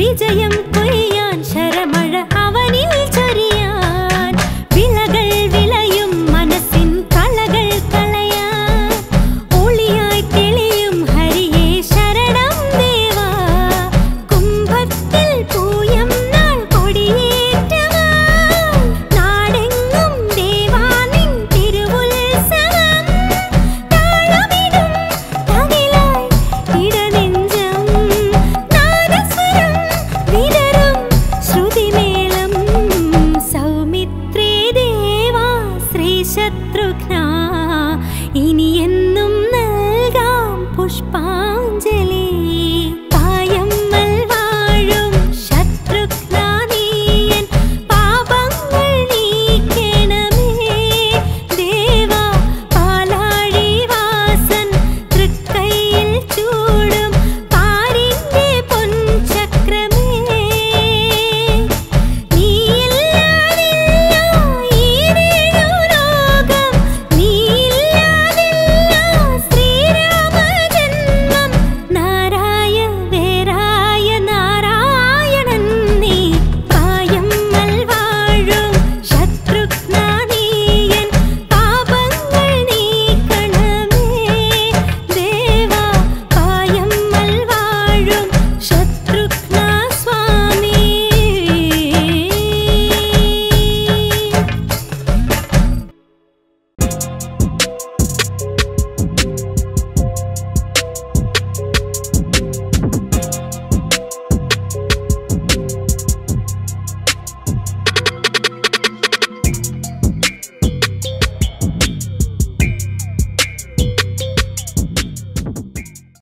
விஜயம்